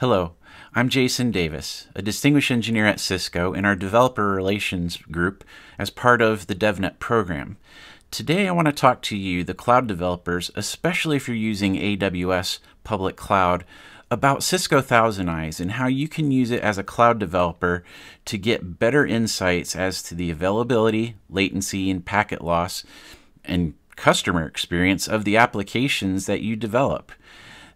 Hello, I'm Jason Davis, a distinguished engineer at Cisco in our developer relations group as part of the DevNet program. Today I want to talk to you, the cloud developers, especially if you're using AWS public cloud, about Cisco Thousand Eyes and how you can use it as a cloud developer to get better insights as to the availability, latency, and packet loss and customer experience of the applications that you develop.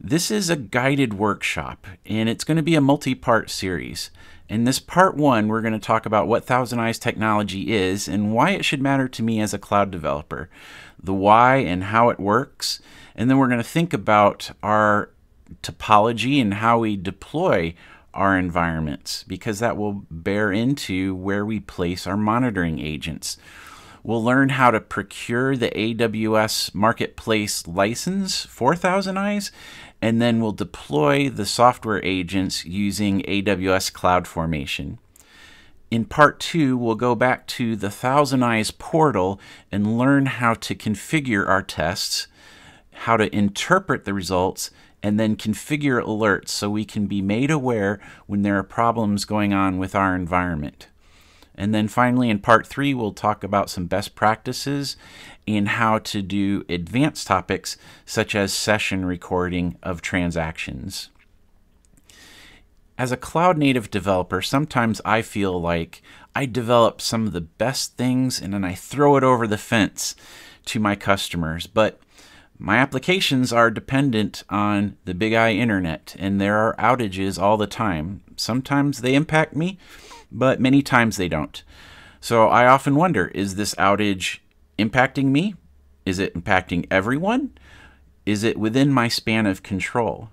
This is a guided workshop, and it's going to be a multi-part series. In this part one, we're going to talk about what Thousand Eyes technology is and why it should matter to me as a cloud developer, the why and how it works, and then we're going to think about our topology and how we deploy our environments because that will bear into where we place our monitoring agents. We'll learn how to procure the AWS Marketplace license for Thousand Eyes and then we'll deploy the software agents using AWS CloudFormation. In part two, we'll go back to the Thousand Eyes portal and learn how to configure our tests, how to interpret the results, and then configure alerts so we can be made aware when there are problems going on with our environment. And then finally, in part three, we'll talk about some best practices in how to do advanced topics such as session recording of transactions. As a cloud native developer, sometimes I feel like I develop some of the best things and then I throw it over the fence to my customers. But my applications are dependent on the big I internet and there are outages all the time. Sometimes they impact me, but many times they don't. So I often wonder is this outage impacting me? Is it impacting everyone? Is it within my span of control?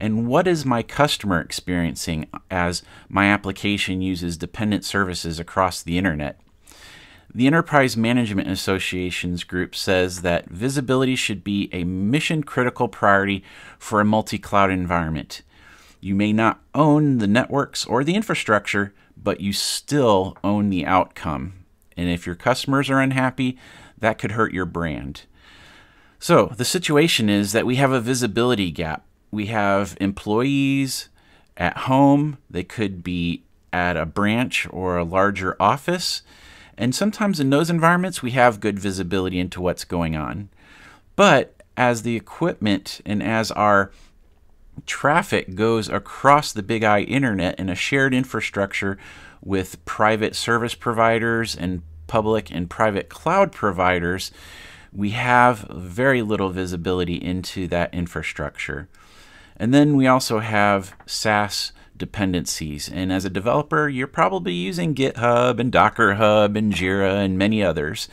And what is my customer experiencing as my application uses dependent services across the internet? The Enterprise Management Associates group says that visibility should be a mission critical priority for a multi cloud environment. You may not own the networks or the infrastructure, but you still own the outcome. And if your customers are unhappy, that could hurt your brand. So the situation is that we have a visibility gap. We have employees at home, they could be at a branch or a larger office. And sometimes in those environments, we have good visibility into what's going on. But as the equipment and as our traffic goes across the Big I internet in a shared infrastructure with private service providers and public and private cloud providers, we have very little visibility into that infrastructure. And then we also have SaaS dependencies. And as a developer, you're probably using GitHub and Docker Hub and Jira and many others.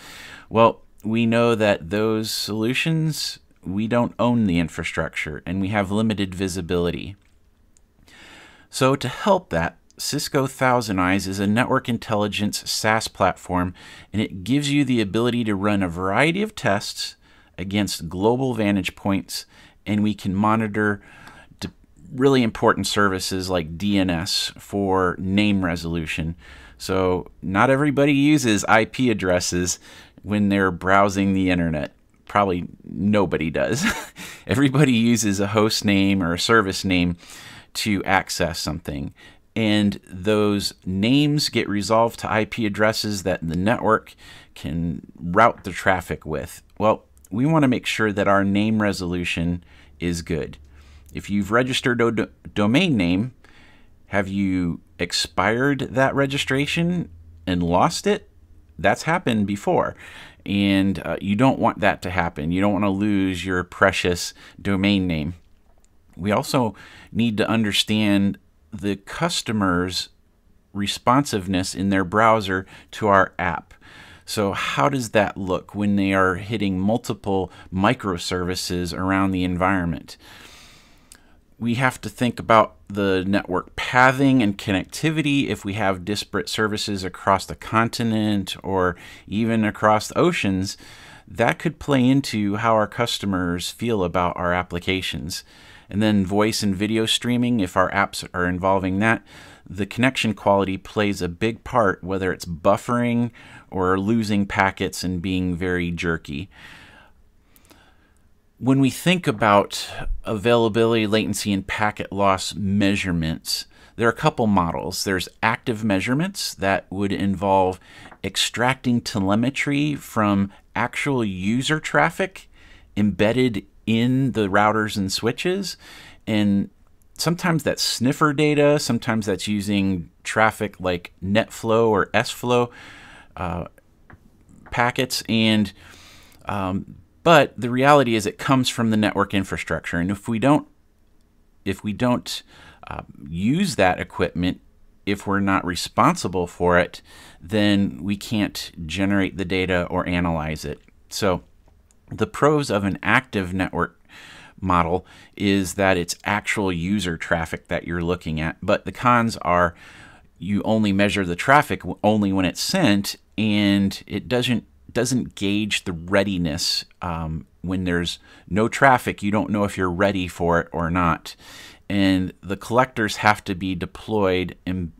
Well, we know that those solutions we don't own the infrastructure and we have limited visibility. So to help that, Cisco Thousand Eyes is a network intelligence SaaS platform, and it gives you the ability to run a variety of tests against global vantage points, and we can monitor really important services like DNS for name resolution. So, not everybody uses IP addresses when they're browsing the internet probably nobody does. Everybody uses a host name or a service name to access something. And those names get resolved to IP addresses that the network can route the traffic with. Well, we want to make sure that our name resolution is good. If you've registered a do domain name, have you expired that registration and lost it? That's happened before and uh, you don't want that to happen. You don't want to lose your precious domain name. We also need to understand the customer's responsiveness in their browser to our app. So, how does that look when they are hitting multiple microservices around the environment? We have to think about the network pathing and connectivity if we have disparate services across the continent or even across the oceans. That could play into how our customers feel about our applications. And then voice and video streaming, if our apps are involving that, the connection quality plays a big part, whether it's buffering or losing packets and being very jerky. When we think about availability, latency, and packet loss measurements, there are a couple models. There's active measurements that would involve extracting telemetry from actual user traffic embedded in the routers and switches. And sometimes that's sniffer data, sometimes that's using traffic like NetFlow or SFlow uh, packets. And um, but the reality is, it comes from the network infrastructure, and if we don't, if we don't uh, use that equipment, if we're not responsible for it, then we can't generate the data or analyze it. So, the pros of an active network model is that it's actual user traffic that you're looking at, but the cons are you only measure the traffic only when it's sent, and it doesn't doesn't gauge the readiness um, when there's no traffic. You don't know if you're ready for it or not. And the collectors have to be deployed and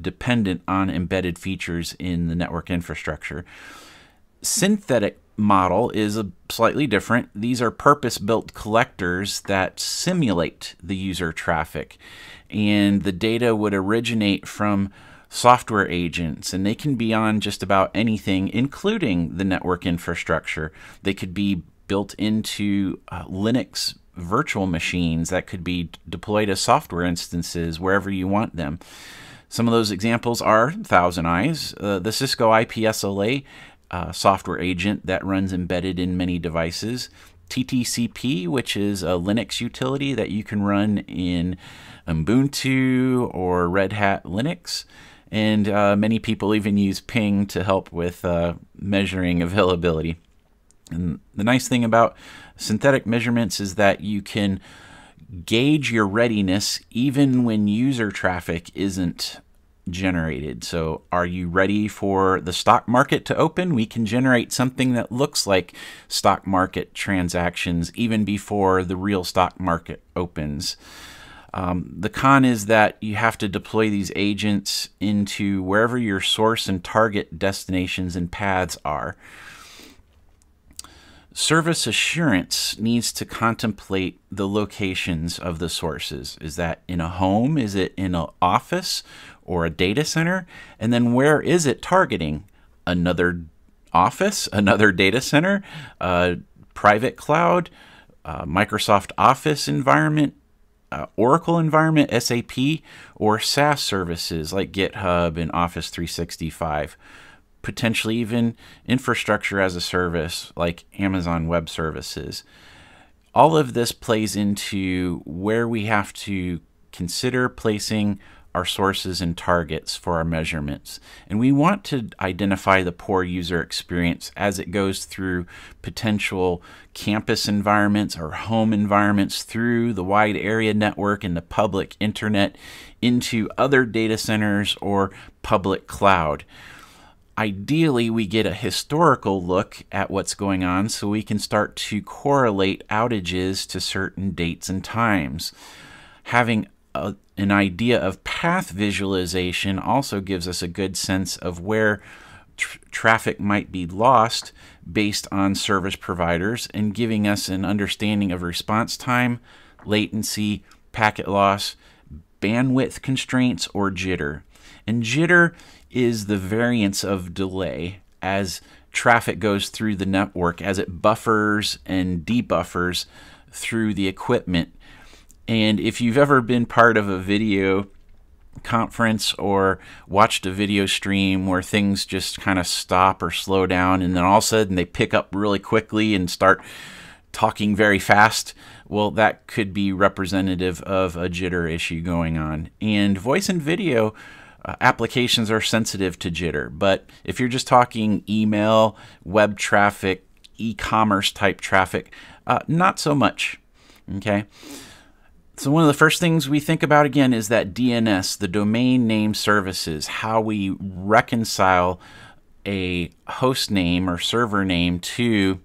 dependent on embedded features in the network infrastructure. Synthetic model is a slightly different. These are purpose-built collectors that simulate the user traffic, and the data would originate from software agents, and they can be on just about anything, including the network infrastructure. They could be built into uh, Linux virtual machines that could be deployed as software instances wherever you want them. Some of those examples are Thousand Eyes, uh, the Cisco IPSLA uh, software agent that runs embedded in many devices, TTCP, which is a Linux utility that you can run in Ubuntu or Red Hat Linux and uh, many people even use ping to help with uh, measuring availability. And the nice thing about synthetic measurements is that you can gauge your readiness even when user traffic isn't generated. So, are you ready for the stock market to open? We can generate something that looks like stock market transactions even before the real stock market opens. Um, the con is that you have to deploy these agents into wherever your source and target destinations and paths are. Service assurance needs to contemplate the locations of the sources. Is that in a home? Is it in an office or a data center? And then where is it targeting? Another office, another data center, uh, private cloud, Microsoft Office environment, uh, Oracle environment, SAP, or SaaS services like GitHub and Office 365. Potentially even infrastructure as a service like Amazon Web Services. All of this plays into where we have to consider placing our sources and targets for our measurements. And we want to identify the poor user experience as it goes through potential campus environments or home environments through the wide area network and the public internet into other data centers or public cloud. Ideally, we get a historical look at what's going on so we can start to correlate outages to certain dates and times. Having a, an idea of path visualization also gives us a good sense of where tr traffic might be lost based on service providers and giving us an understanding of response time, latency, packet loss, bandwidth constraints, or jitter. And jitter is the variance of delay as traffic goes through the network as it buffers and debuffers through the equipment and if you've ever been part of a video conference or watched a video stream where things just kind of stop or slow down and then all of a sudden they pick up really quickly and start talking very fast, well, that could be representative of a jitter issue going on. And voice and video uh, applications are sensitive to jitter, but if you're just talking email, web traffic, e commerce type traffic, uh, not so much. Okay. So one of the first things we think about again is that DNS, the domain name services, how we reconcile a host name or server name to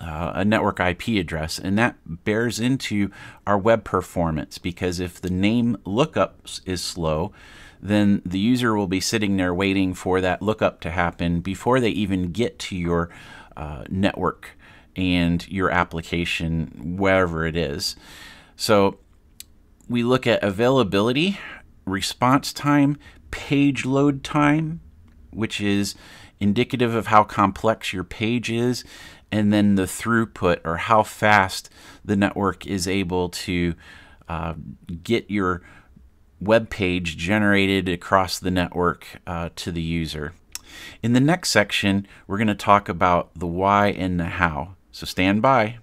uh, a network IP address, and that bears into our web performance because if the name lookup is slow, then the user will be sitting there waiting for that lookup to happen before they even get to your uh, network and your application, wherever it is. So we look at availability, response time, page load time, which is indicative of how complex your page is, and then the throughput or how fast the network is able to uh, get your web page generated across the network uh, to the user. In the next section, we're going to talk about the why and the how. So stand by.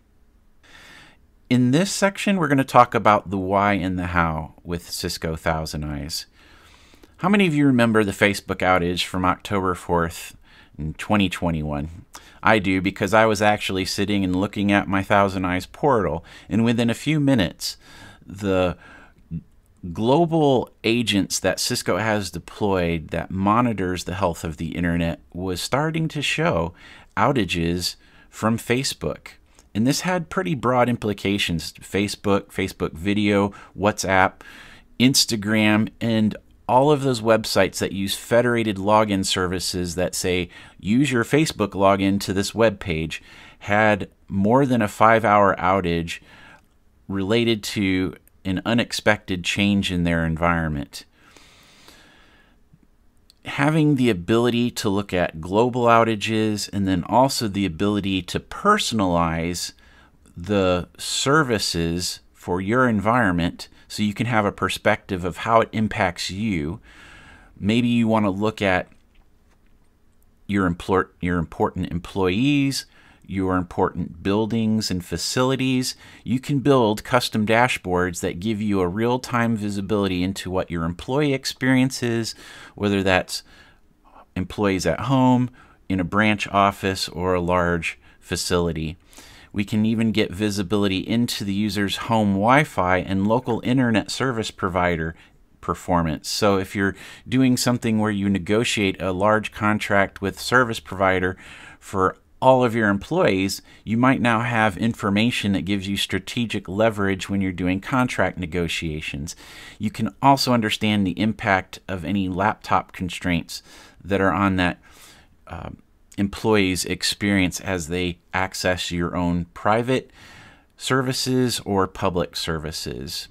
In this section, we're going to talk about the why and the how with Cisco Thousand Eyes. How many of you remember the Facebook outage from October 4th in 2021? I do because I was actually sitting and looking at my Thousand Eyes portal, and within a few minutes, the global agents that Cisco has deployed that monitors the health of the internet was starting to show outages from Facebook. And this had pretty broad implications Facebook, Facebook video, WhatsApp, Instagram, and all of those websites that use federated login services that say use your Facebook login to this web page had more than a five hour outage related to an unexpected change in their environment. Having the ability to look at global outages and then also the ability to personalize the services for your environment so you can have a perspective of how it impacts you. Maybe you want to look at your, your important employees, your important buildings and facilities. You can build custom dashboards that give you a real time visibility into what your employee experience is, whether that's employees at home, in a branch office, or a large facility. We can even get visibility into the user's home Wi Fi and local internet service provider performance. So if you're doing something where you negotiate a large contract with service provider for all of your employees, you might now have information that gives you strategic leverage when you're doing contract negotiations. You can also understand the impact of any laptop constraints that are on that uh, employees experience as they access your own private services or public services.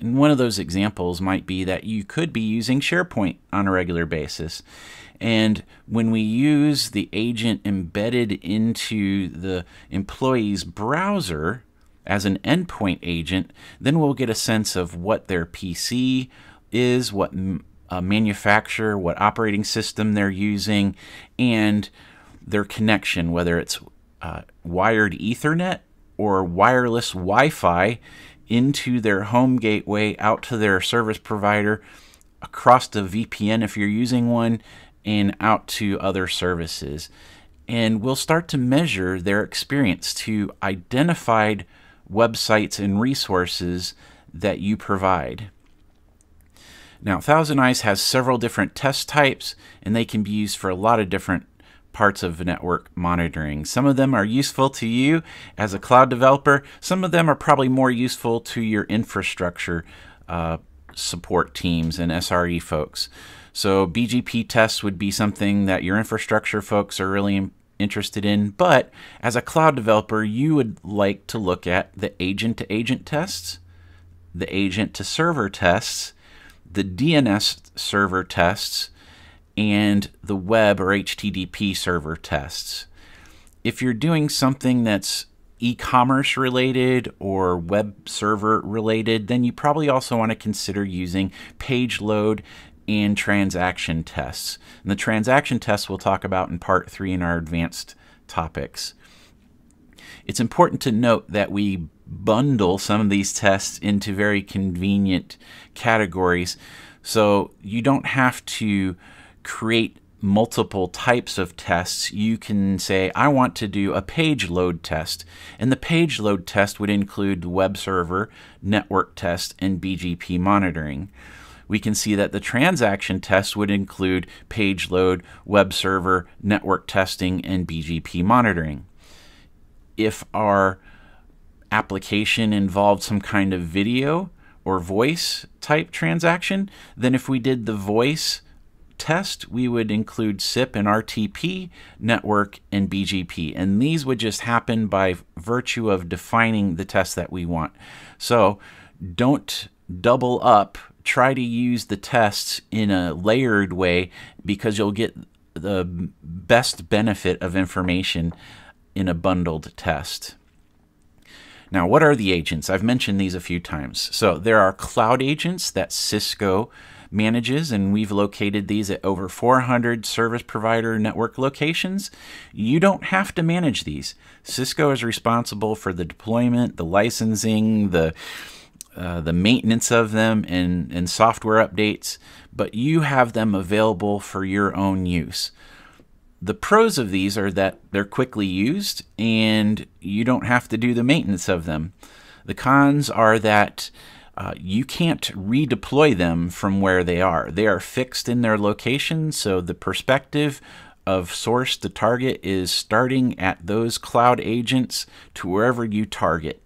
And one of those examples might be that you could be using SharePoint on a regular basis. And when we use the agent embedded into the employee's browser as an endpoint agent, then we'll get a sense of what their PC is, what uh, manufacturer, what operating system they're using, and their connection, whether it's uh, wired Ethernet or wireless Wi Fi into their home gateway out to their service provider across the VPN if you're using one and out to other services. And we'll start to measure their experience to identified websites and resources that you provide. Now, Thousand Eyes has several different test types, and they can be used for a lot of different parts of network monitoring. Some of them are useful to you as a cloud developer. Some of them are probably more useful to your infrastructure uh, support teams and SRE folks. So BGP tests would be something that your infrastructure folks are really interested in. But as a cloud developer, you would like to look at the agent to agent tests, the agent to server tests, the DNS server tests, and the web or HTTP server tests. If you're doing something that's e-commerce related or web server related, then you probably also want to consider using page load and transaction tests. And the transaction tests we'll talk about in part three in our advanced topics. It's important to note that we bundle some of these tests into very convenient categories so you don't have to create multiple types of tests, you can say, I want to do a page load test. And the page load test would include web server, network test, and BGP monitoring. We can see that the transaction test would include page load, web server, network testing, and BGP monitoring. If our application involved some kind of video or voice type transaction, then if we did the voice test, we would include SIP and RTP, network, and BGP. And these would just happen by virtue of defining the test that we want. So don't double up. Try to use the tests in a layered way because you'll get the best benefit of information in a bundled test. Now, what are the agents? I've mentioned these a few times. So there are cloud agents that Cisco manages, and we've located these at over 400 service provider network locations. You don't have to manage these. Cisco is responsible for the deployment, the licensing, the uh, the maintenance of them and, and software updates, but you have them available for your own use. The pros of these are that they're quickly used and you don't have to do the maintenance of them. The cons are that uh, you can't redeploy them from where they are. They are fixed in their location, so the perspective of source to target is starting at those cloud agents to wherever you target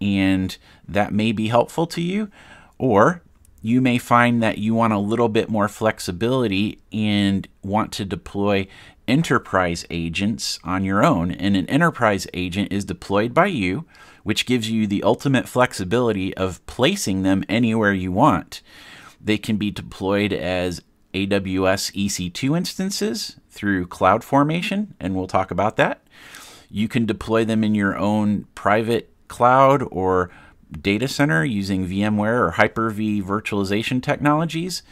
and that may be helpful to you. Or you may find that you want a little bit more flexibility and want to deploy enterprise agents on your own. And an enterprise agent is deployed by you, which gives you the ultimate flexibility of placing them anywhere you want. They can be deployed as AWS EC2 instances through CloudFormation, and we'll talk about that. You can deploy them in your own private cloud or data center using VMware or Hyper-V virtualization technologies.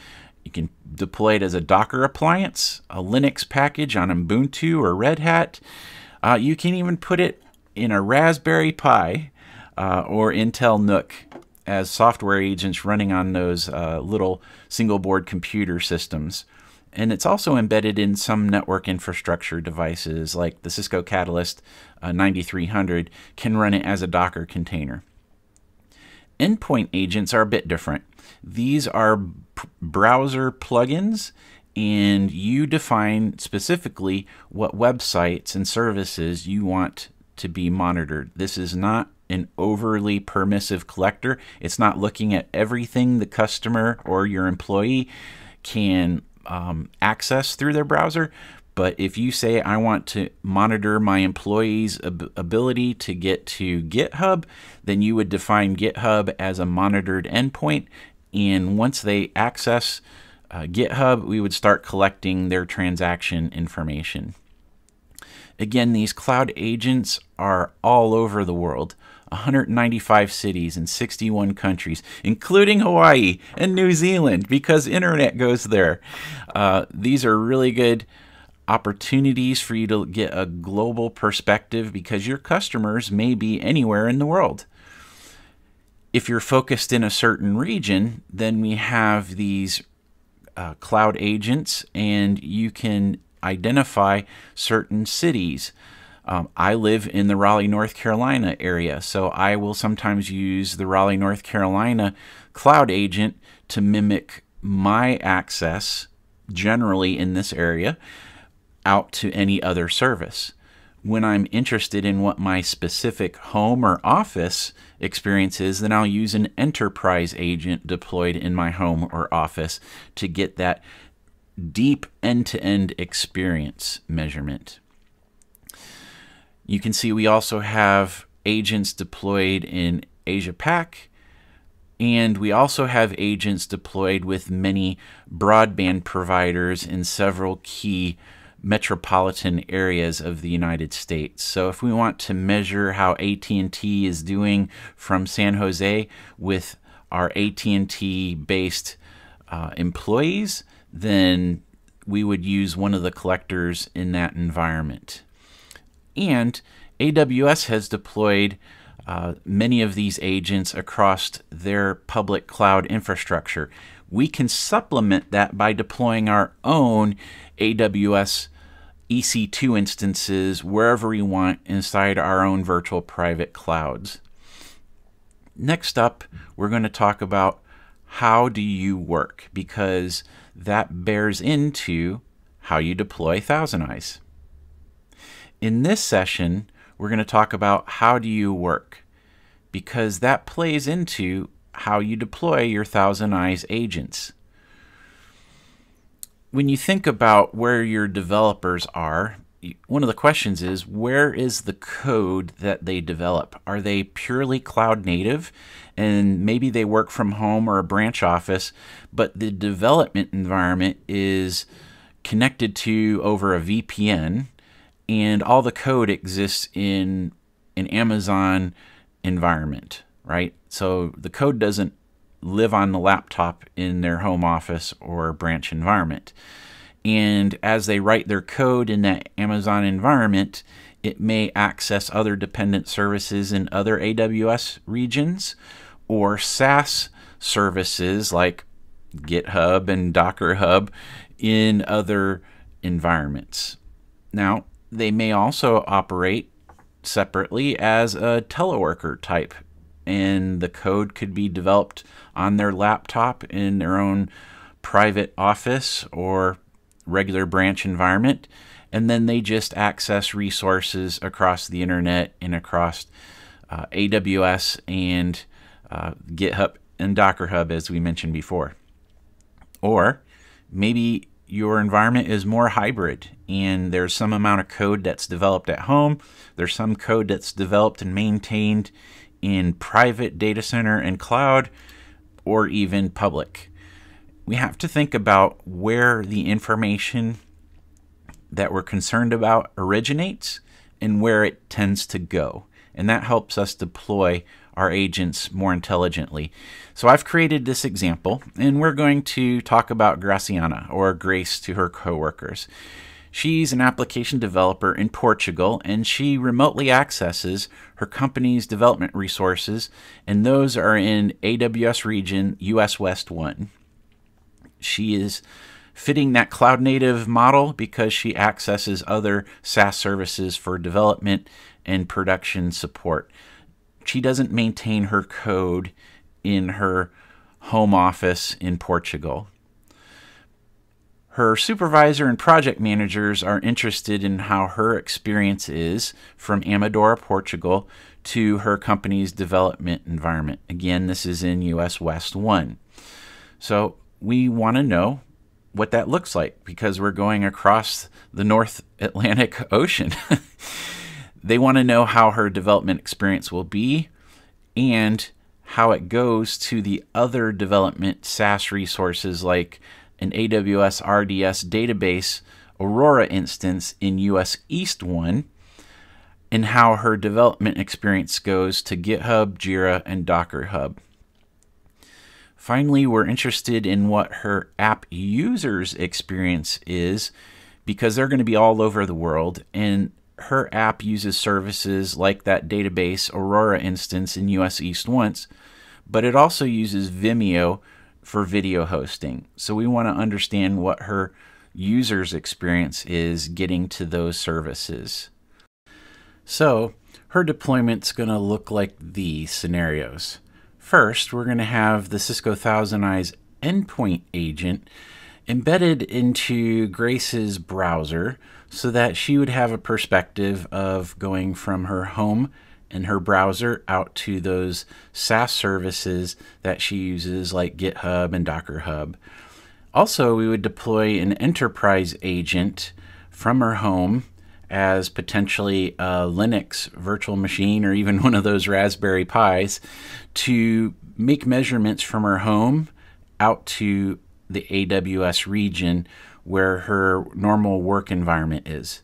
You can deploy it as a Docker appliance, a Linux package on Ubuntu or Red Hat. Uh, you can even put it in a Raspberry Pi uh, or Intel NUC as software agents running on those uh, little single board computer systems. And it's also embedded in some network infrastructure devices like the Cisco Catalyst uh, 9300 can run it as a Docker container. Endpoint agents are a bit different. These are browser plugins and you define specifically what websites and services you want to be monitored. This is not an overly permissive collector. It's not looking at everything the customer or your employee can um, access through their browser. But if you say, I want to monitor my employees' ab ability to get to GitHub, then you would define GitHub as a monitored endpoint. And once they access uh, GitHub, we would start collecting their transaction information. Again, these cloud agents are all over the world. 195 cities in 61 countries, including Hawaii and New Zealand, because internet goes there. Uh, these are really good opportunities for you to get a global perspective because your customers may be anywhere in the world. If you're focused in a certain region, then we have these uh, cloud agents, and you can identify certain cities. Um, I live in the Raleigh, North Carolina area, so I will sometimes use the Raleigh, North Carolina cloud agent to mimic my access generally in this area out to any other service. When I'm interested in what my specific home or office experience is, then I'll use an enterprise agent deployed in my home or office to get that deep end to end experience measurement. You can see we also have agents deployed in Asia Pac, and we also have agents deployed with many broadband providers in several key metropolitan areas of the United States. So if we want to measure how AT&T is doing from San Jose with our AT&T based uh, employees, then we would use one of the collectors in that environment. And AWS has deployed uh, many of these agents across their public cloud infrastructure. We can supplement that by deploying our own AWS EC2 instances wherever we want inside our own virtual private clouds. Next up, we're going to talk about how do you work because that bears into how you deploy ThousandEyes. In this session, we're going to talk about how do you work because that plays into how you deploy your ThousandEyes agents. When you think about where your developers are, one of the questions is where is the code that they develop? Are they purely cloud native and maybe they work from home or a branch office, but the development environment is connected to over a VPN and all the code exists in an Amazon environment, right? So the code doesn't live on the laptop in their home office or branch environment. And as they write their code in that Amazon environment, it may access other dependent services in other AWS regions or SaaS services like GitHub and Docker Hub in other environments. Now, they may also operate separately as a teleworker type, and the code could be developed on their laptop in their own private office or regular branch environment, and then they just access resources across the internet and across uh, AWS and uh, GitHub and Docker Hub, as we mentioned before. Or maybe your environment is more hybrid and there's some amount of code that's developed at home, there's some code that's developed and maintained in private data center and cloud, or even public. We have to think about where the information that we're concerned about originates and where it tends to go. And that helps us deploy our agents more intelligently. So I've created this example, and we're going to talk about Graciana, or Grace to her coworkers. She's an application developer in Portugal, and she remotely accesses her company's development resources, and those are in AWS region US West 1. She is fitting that cloud native model because she accesses other SaaS services for development and production support she doesn't maintain her code in her home office in Portugal. Her supervisor and project managers are interested in how her experience is from Amadora, Portugal to her company's development environment. Again, this is in US West 1. So we want to know what that looks like because we're going across the North Atlantic Ocean. They want to know how her development experience will be and how it goes to the other development SaaS resources like an AWS RDS database Aurora instance in US East 1 and how her development experience goes to GitHub, Jira, and Docker Hub. Finally, we're interested in what her app users' experience is because they're going to be all over the world and her app uses services like that database Aurora instance in US East once, but it also uses Vimeo for video hosting. So we want to understand what her user's experience is getting to those services. So her deployment's going to look like these scenarios. First, we're going to have the Cisco Thousand Eyes endpoint agent embedded into Grace's browser so that she would have a perspective of going from her home and her browser out to those SaaS services that she uses, like GitHub and Docker Hub. Also, we would deploy an enterprise agent from her home as potentially a Linux virtual machine or even one of those Raspberry Pis to make measurements from her home out to the AWS region where her normal work environment is.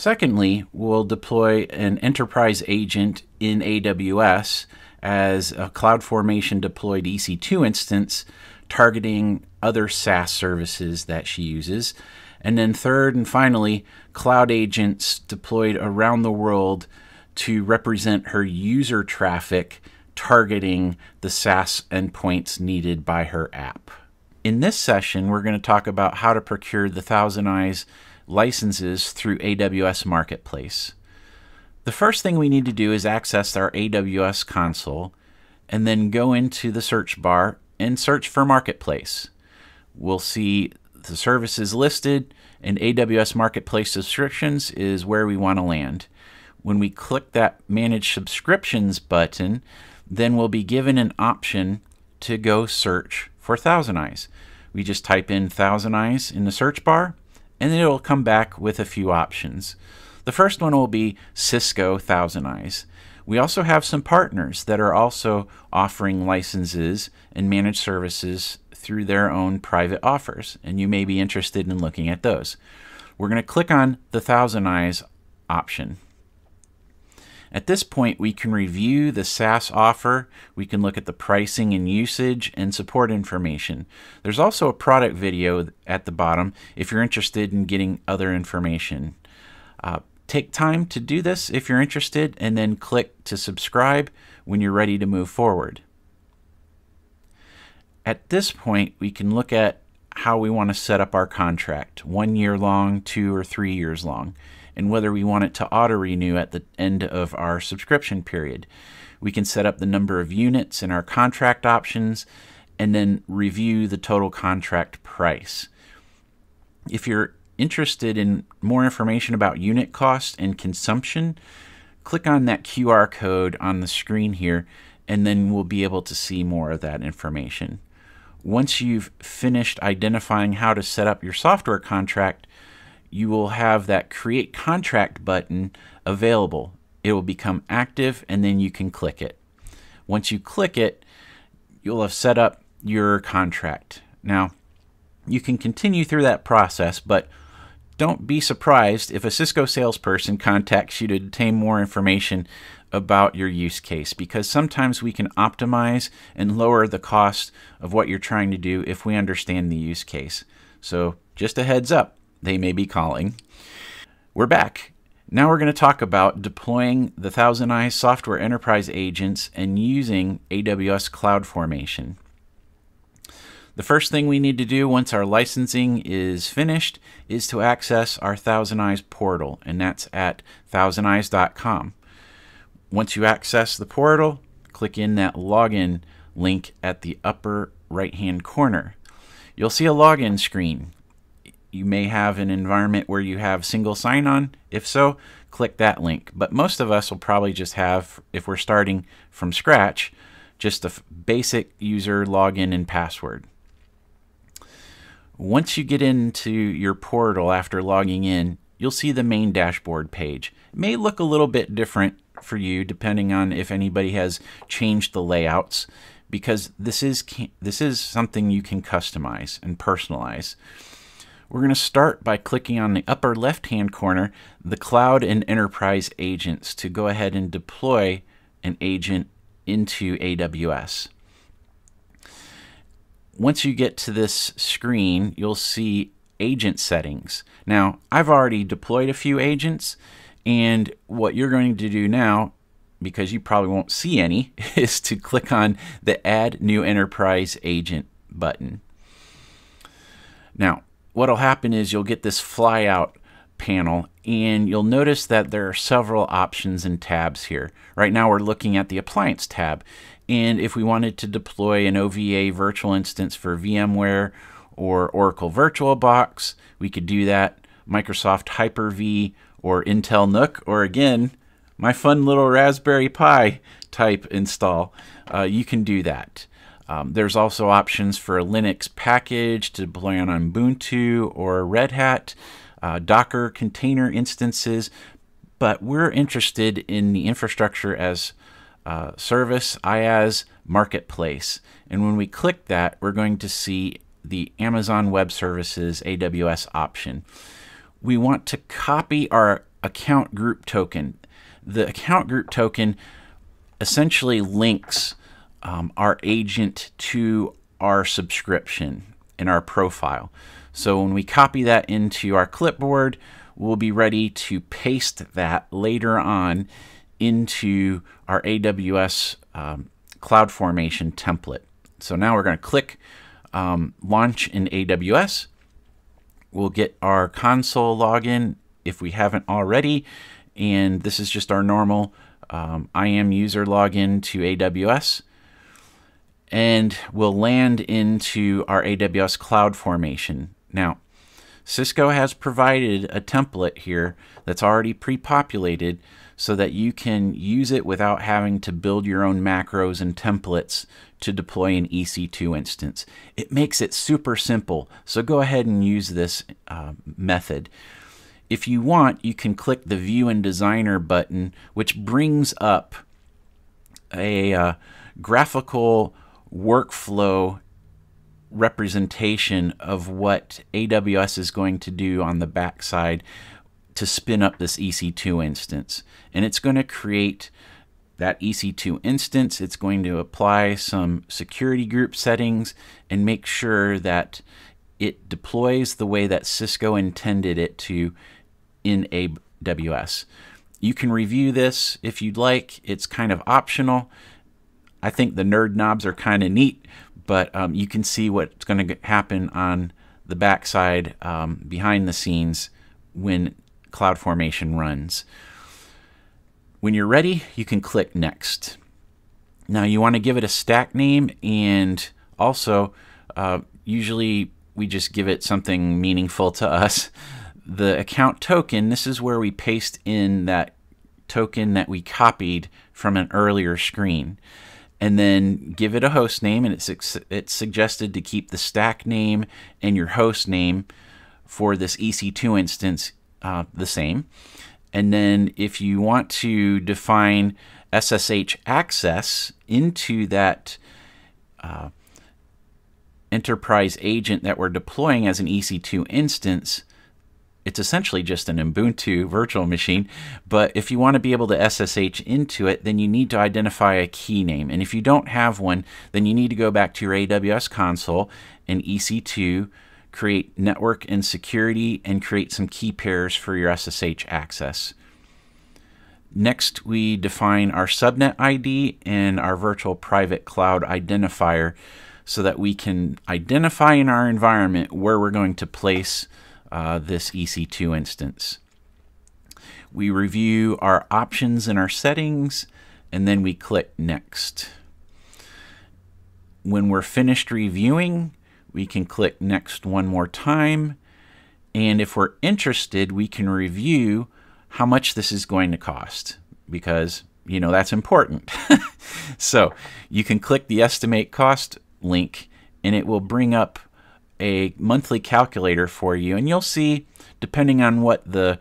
Secondly, we'll deploy an enterprise agent in AWS as a CloudFormation deployed EC2 instance targeting other SaaS services that she uses. And then, third and finally, cloud agents deployed around the world to represent her user traffic targeting the SaaS endpoints needed by her app. In this session, we're going to talk about how to procure the Thousand Eyes licenses through AWS Marketplace. The first thing we need to do is access our AWS console and then go into the search bar and search for Marketplace. We'll see the services listed and AWS Marketplace subscriptions is where we want to land. When we click that Manage Subscriptions button, then we'll be given an option to go search for Thousand Eyes. we just type in ThousandEyes in the search bar, and it'll come back with a few options. The first one will be Cisco ThousandEyes. We also have some partners that are also offering licenses and managed services through their own private offers, and you may be interested in looking at those. We're going to click on the ThousandEyes option. At this point, we can review the SaaS offer. We can look at the pricing and usage and support information. There's also a product video at the bottom if you're interested in getting other information. Uh, take time to do this if you're interested and then click to subscribe when you're ready to move forward. At this point, we can look at how we want to set up our contract one year long, two or three years long and whether we want it to auto renew at the end of our subscription period. We can set up the number of units in our contract options and then review the total contract price. If you're interested in more information about unit cost and consumption, click on that QR code on the screen here and then we'll be able to see more of that information. Once you've finished identifying how to set up your software contract, you will have that create contract button available. It will become active and then you can click it. Once you click it, you'll have set up your contract. Now, you can continue through that process, but don't be surprised if a Cisco salesperson contacts you to obtain more information about your use case because sometimes we can optimize and lower the cost of what you're trying to do if we understand the use case. So, just a heads up, they may be calling. We're back. Now we're going to talk about deploying the ThousandEyes software enterprise agents and using AWS CloudFormation. The first thing we need to do once our licensing is finished is to access our ThousandEyes portal, and that's at thousandeyes.com. Once you access the portal, click in that login link at the upper right hand corner. You'll see a login screen you may have an environment where you have single sign-on. If so, click that link. But most of us will probably just have, if we're starting from scratch, just a basic user login and password. Once you get into your portal after logging in, you'll see the main dashboard page. It may look a little bit different for you depending on if anybody has changed the layouts because this is this is something you can customize and personalize. We're going to start by clicking on the upper left-hand corner, the Cloud and Enterprise Agents, to go ahead and deploy an agent into AWS. Once you get to this screen, you'll see agent settings. Now, I've already deployed a few agents, and what you're going to do now, because you probably won't see any, is to click on the Add New Enterprise Agent button. Now, what'll happen is you'll get this flyout panel and you'll notice that there are several options and tabs here. Right now we're looking at the appliance tab and if we wanted to deploy an OVA virtual instance for VMware or Oracle VirtualBox, we could do that. Microsoft Hyper-V or Intel NUC or again, my fun little Raspberry Pi type install, uh, you can do that. Um, there's also options for a Linux package to deploy on Ubuntu or Red Hat, uh, Docker container instances, but we're interested in the infrastructure as uh, service, IaaS marketplace. And when we click that, we're going to see the Amazon Web Services AWS option. We want to copy our account group token. The account group token essentially links um, our agent to our subscription in our profile. So when we copy that into our clipboard, we'll be ready to paste that later on into our AWS um, CloudFormation template. So now we're going to click um, Launch in AWS. We'll get our console login if we haven't already. And this is just our normal um, IAM user login to AWS and we'll land into our AWS CloudFormation. Now, Cisco has provided a template here that's already pre-populated, so that you can use it without having to build your own macros and templates to deploy an EC2 instance. It makes it super simple, so go ahead and use this uh, method. If you want, you can click the View and Designer button, which brings up a uh, graphical workflow representation of what AWS is going to do on the backside to spin up this EC2 instance. And it's going to create that EC2 instance. It's going to apply some security group settings and make sure that it deploys the way that Cisco intended it to in AWS. You can review this if you'd like. It's kind of optional. I think the nerd knobs are kind of neat, but um, you can see what's going to happen on the backside um, behind the scenes when CloudFormation runs. When you're ready, you can click Next. Now you want to give it a stack name and also uh, usually we just give it something meaningful to us. The account token, this is where we paste in that token that we copied from an earlier screen and then give it a host name and it's it's suggested to keep the stack name and your host name for this EC2 instance uh, the same. And then if you want to define SSH access into that uh, enterprise agent that we're deploying as an EC2 instance it's essentially just an Ubuntu virtual machine. But if you want to be able to SSH into it, then you need to identify a key name. And if you don't have one, then you need to go back to your AWS console and EC2, create network and security, and create some key pairs for your SSH access. Next, we define our subnet ID and our virtual private cloud identifier so that we can identify in our environment where we're going to place uh, this EC2 instance. We review our options and our settings and then we click Next. When we're finished reviewing, we can click Next one more time. And if we're interested, we can review how much this is going to cost because, you know, that's important. so you can click the Estimate Cost link and it will bring up a monthly calculator for you, and you'll see, depending on what the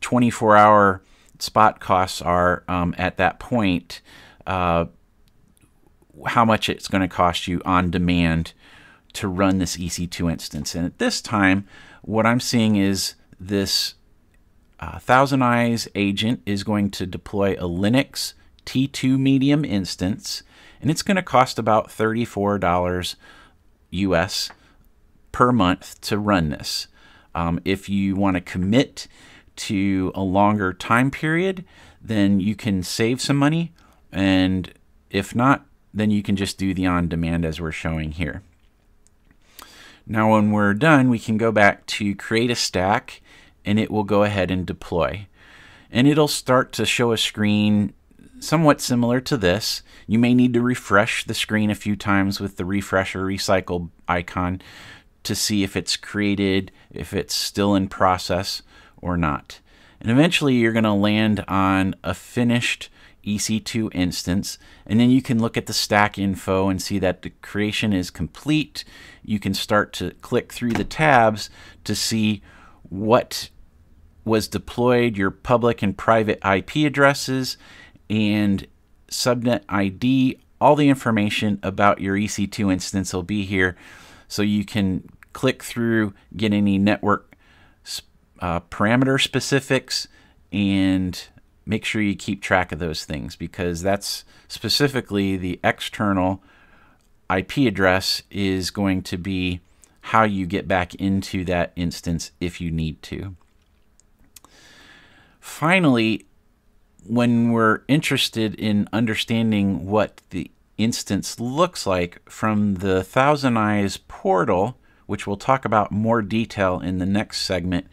24 hour spot costs are um, at that point, uh, how much it's going to cost you on demand to run this EC2 instance. And at this time, what I'm seeing is this uh, ThousandEyes agent is going to deploy a Linux T2 medium instance, and it's going to cost about $34 US per month to run this. Um, if you want to commit to a longer time period, then you can save some money. And if not, then you can just do the on demand as we're showing here. Now, when we're done, we can go back to create a stack and it will go ahead and deploy. And it'll start to show a screen somewhat similar to this. You may need to refresh the screen a few times with the refresh or recycle icon to see if it's created, if it's still in process or not. And eventually you're going to land on a finished EC2 instance. And then you can look at the stack info and see that the creation is complete. You can start to click through the tabs to see what was deployed, your public and private IP addresses, and subnet ID. All the information about your EC2 instance will be here so you can click through, get any network uh, parameter specifics, and make sure you keep track of those things because that's specifically the external IP address is going to be how you get back into that instance if you need to. Finally, when we're interested in understanding what the instance looks like from the ThousandEyes portal, which we'll talk about more detail in the next segment,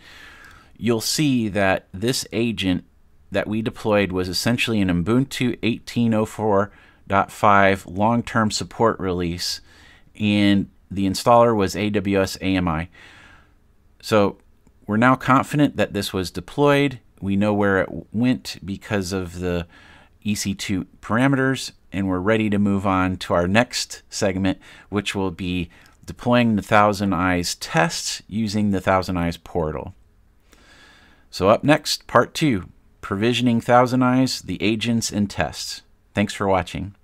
you'll see that this agent that we deployed was essentially an Ubuntu 1804.5 long-term support release, and the installer was AWS AMI. So we're now confident that this was deployed. We know where it went because of the EC2 parameters, and we're ready to move on to our next segment, which will be deploying the ThousandEyes tests using the ThousandEyes portal. So up next, part two, provisioning ThousandEyes, the agents and tests. Thanks for watching.